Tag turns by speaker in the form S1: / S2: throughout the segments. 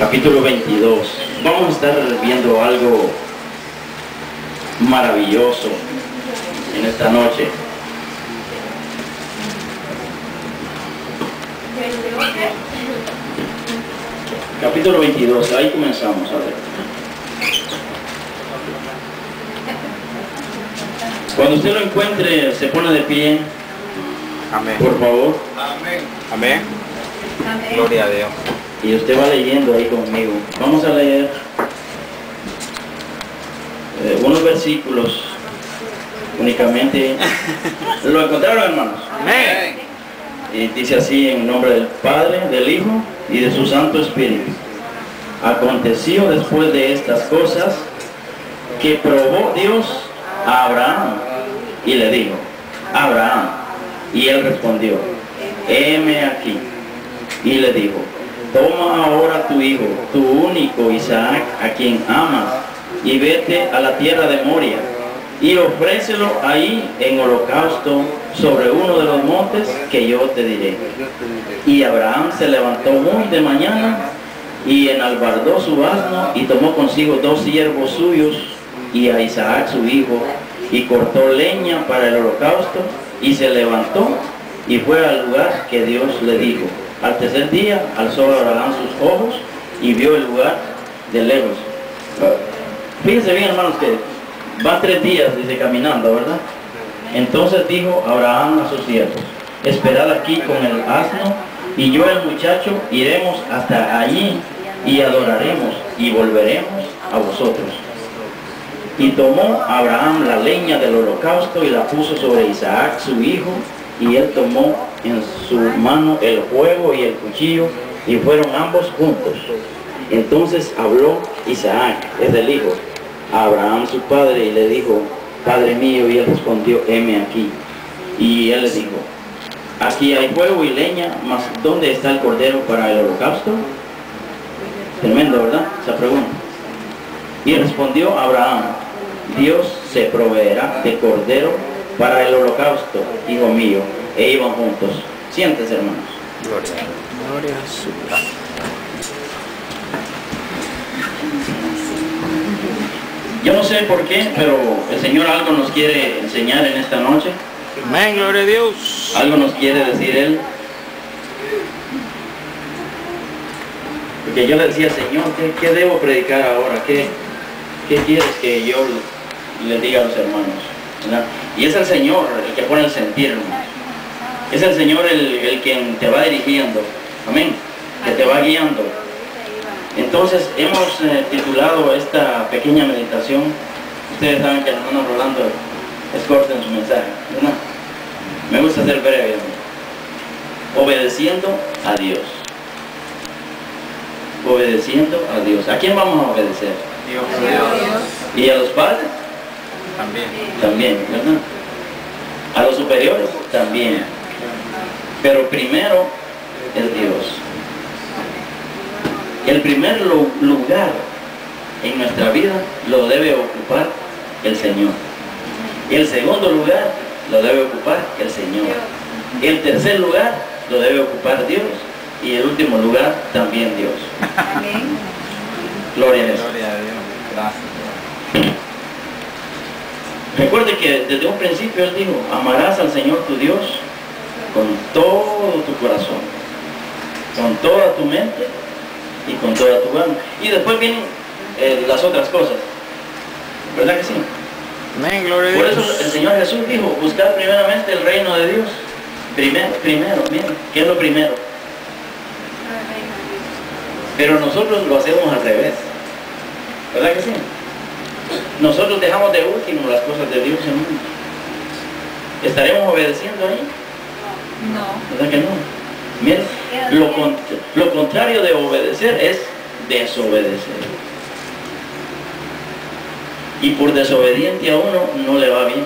S1: capítulo 22. Vamos a estar viendo algo maravilloso en esta noche. Capítulo 22, ahí comenzamos a ver. Cuando usted lo encuentre, se pone de pie,
S2: Amén.
S1: por favor,
S2: Amén. Amén. Gloria a Dios.
S1: Y usted va leyendo ahí conmigo. Vamos a leer eh, unos versículos únicamente. ¿Lo encontraron, hermanos?
S2: Amén.
S1: Y dice así en nombre del Padre, del Hijo y de su Santo Espíritu. Aconteció después de estas cosas que probó Dios a Abraham y le dijo, Abraham, y él respondió, heme aquí. Y le dijo, toma ahora tu hijo, tu único Isaac, a quien amas, y vete a la tierra de Moria, y ofrécelo ahí en holocausto sobre uno de los montes que yo te diré. Y Abraham se levantó muy de mañana y enalbardó su asno y tomó consigo dos siervos suyos y a Isaac su hijo y cortó leña para el holocausto y se levantó y fue al lugar que Dios le dijo. Al tercer día alzó Abraham sus ojos y vio el lugar de lejos. Fíjense bien hermanos que van tres días, dice, caminando, ¿verdad? Entonces dijo Abraham a sus siervos, esperad aquí con el asno y yo el muchacho iremos hasta allí y adoraremos y volveremos a vosotros. Y tomó Abraham la leña del holocausto y la puso sobre Isaac su hijo y él tomó en su mano el fuego y el cuchillo y fueron ambos juntos. Entonces habló Isaac, es el hijo, a Abraham su padre y le dijo, Padre mío, y él respondió, heme aquí. Y él le dijo, aquí hay fuego y leña, mas ¿dónde está el cordero para el holocausto? Tremendo, ¿verdad? Esa pregunta. Y respondió Abraham, Dios se proveerá de cordero para el holocausto, hijo mío. E iban juntos. Siéntese, hermanos.
S2: Gloria a Dios. Gloria a su
S1: Yo no sé por qué, pero el Señor algo nos quiere enseñar en esta noche.
S2: Amén. Gloria a Dios.
S1: Algo nos quiere decir Él. Porque yo le decía, Señor, ¿qué, qué debo predicar ahora? ¿Qué, ¿Qué quieres que yo le diga a los hermanos? ¿Verdad? Y es el Señor el que pone el sentir. Es el Señor el, el quien te va dirigiendo. Amén. Que te va guiando. Entonces hemos eh, titulado esta pequeña meditación. Ustedes saben que el hermano Rolando es corto en su mensaje, ¿verdad? Me gusta ser breve. ¿no? Obedeciendo a Dios. Obedeciendo a Dios. ¿A quién vamos a obedecer?
S2: Dios. Dios.
S1: ¿Y a los padres?
S2: También.
S1: También, ¿verdad? A los superiores también. Pero primero es Dios. El primer lu- lugar en nuestra vida lo debe ocupar el Señor. El segundo lugar lo debe ocupar el Señor. El tercer lugar lo debe ocupar Dios. Y el último lugar también Dios. Gloria a Dios.
S2: Gloria a Dios. Gracias.
S1: Recuerde que desde un principio Él dijo, amarás al Señor tu Dios con todo tu corazón, con toda tu mente y con toda tu alma. Y después vienen eh, las otras cosas. ¿Verdad que sí?
S2: Amén. Gloria a
S1: Por eso el Señor Jesús dijo, buscar primeramente el reino de Dios. Primero, primero, miren, ¿qué es lo primero? Pero nosotros lo hacemos al revés. ¿Verdad que sí? Nosotros dejamos de último las cosas de Dios, hermano. ¿Estaremos obedeciendo ahí?
S3: No.
S1: ¿Verdad que no? Miren, lo, con- lo contrario de obedecer es desobedecer. Y por desobediente a uno no le va bien.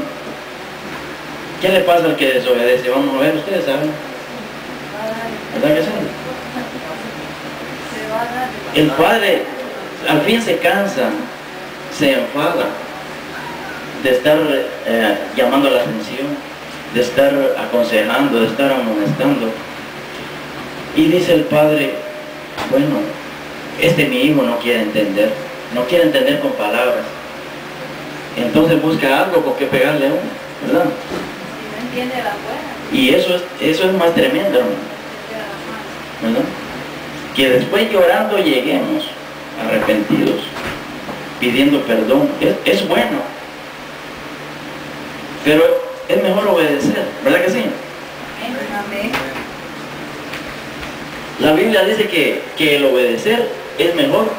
S1: ¿Qué le pasa al que desobedece? Vamos a ver, ustedes saben. ¿Verdad que
S3: dar.
S1: El padre al fin se cansa, se enfada de estar eh, llamando la atención, de estar aconsejando, de estar amonestando. Y dice el padre, bueno, este mi hijo no quiere entender, no quiere entender con palabras. Entonces busca algo con que pegarle a uno, ¿verdad?
S3: Si no entiende la buena,
S1: Y eso es, eso es más tremendo, hermano. ¿verdad? Que después llorando lleguemos arrepentidos, pidiendo perdón. Es, es bueno. Pero es mejor obedecer, ¿verdad que sí? La Biblia dice que, que el obedecer es mejor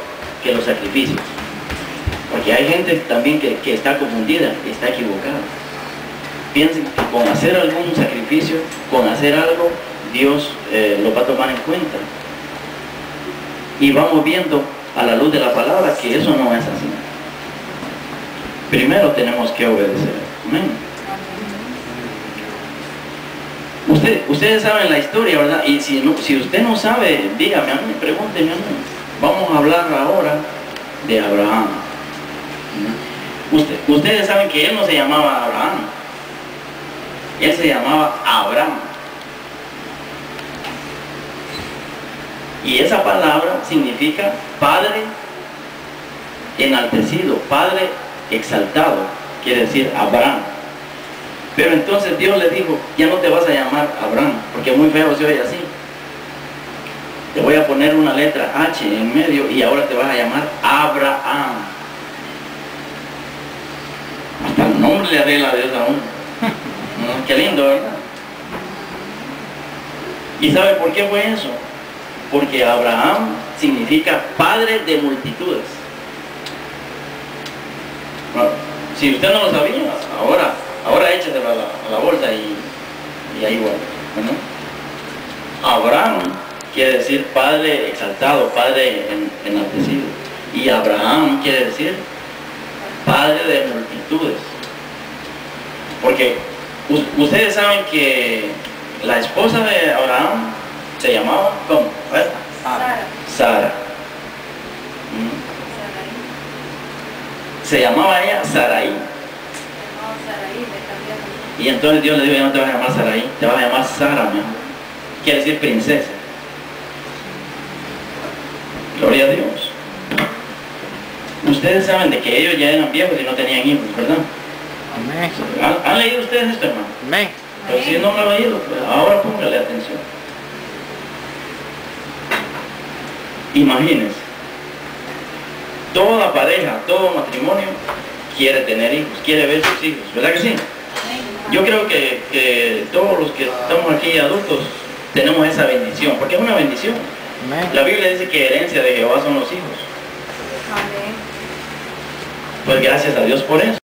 S1: que los sacrificios. Porque hay gente también que, que está confundida, que está equivocada. Piensen que con hacer algún sacrificio, con hacer algo, Dios eh, lo va a tomar en cuenta. Y vamos viendo a la luz de la palabra que eso no es así. Primero tenemos que obedecer. Amén. Usted, ustedes saben la historia, ¿verdad? Y si, no, si usted no sabe, dígame a mí, pregúnteme a mí. Vamos a hablar ahora de Abraham. Usted- ustedes saben que él no se llamaba Abraham. Él se llamaba Abraham. Y esa palabra significa padre enaltecido, padre exaltado, quiere decir Abraham. Pero entonces Dios le dijo, ya no te vas a llamar Abraham, porque muy feo se oye así. Te voy a poner una letra H en medio y ahora te vas a llamar Abraham. Hasta el nombre le arregla a Dios a. Qué lindo, ¿verdad? ¿Y sabe por qué fue eso? Porque Abraham significa padre de multitudes. Bueno, si usted no lo sabía, ahora, ahora écheselo a la, bolsa y, ahí. ¿no? Abraham quiere decir padre exaltado, padre en- enaltecido. Y Abraham quiere decir padre de multitudes. Porque ustedes saben que la esposa de Abraham se llamaba ¿cómo? Ver,
S3: Sara.
S1: Sara. ¿Mm? Se llamaba ella Saraí. Y entonces Dios le dijo, ya no te vas a llamar Saraí, te vas a llamar Sara, mi amor. Quiere decir princesa. Gloria a Dios. Ustedes saben de que ellos ya eran viejos y no tenían hijos, ¿verdad?
S2: Amén.
S1: ¿Han, han leído ustedes esto, hermano?
S2: Amén.
S1: Pero si no lo han leído, pues ahora póngale atención. Imagínense, toda pareja, todo matrimonio quiere tener hijos, quiere ver sus hijos, ¿verdad que sí? Yo creo que, que todos los que estamos aquí adultos tenemos esa bendición, porque es una bendición. La Biblia dice que herencia de Jehová son los hijos. Pues gracias a Dios por eso.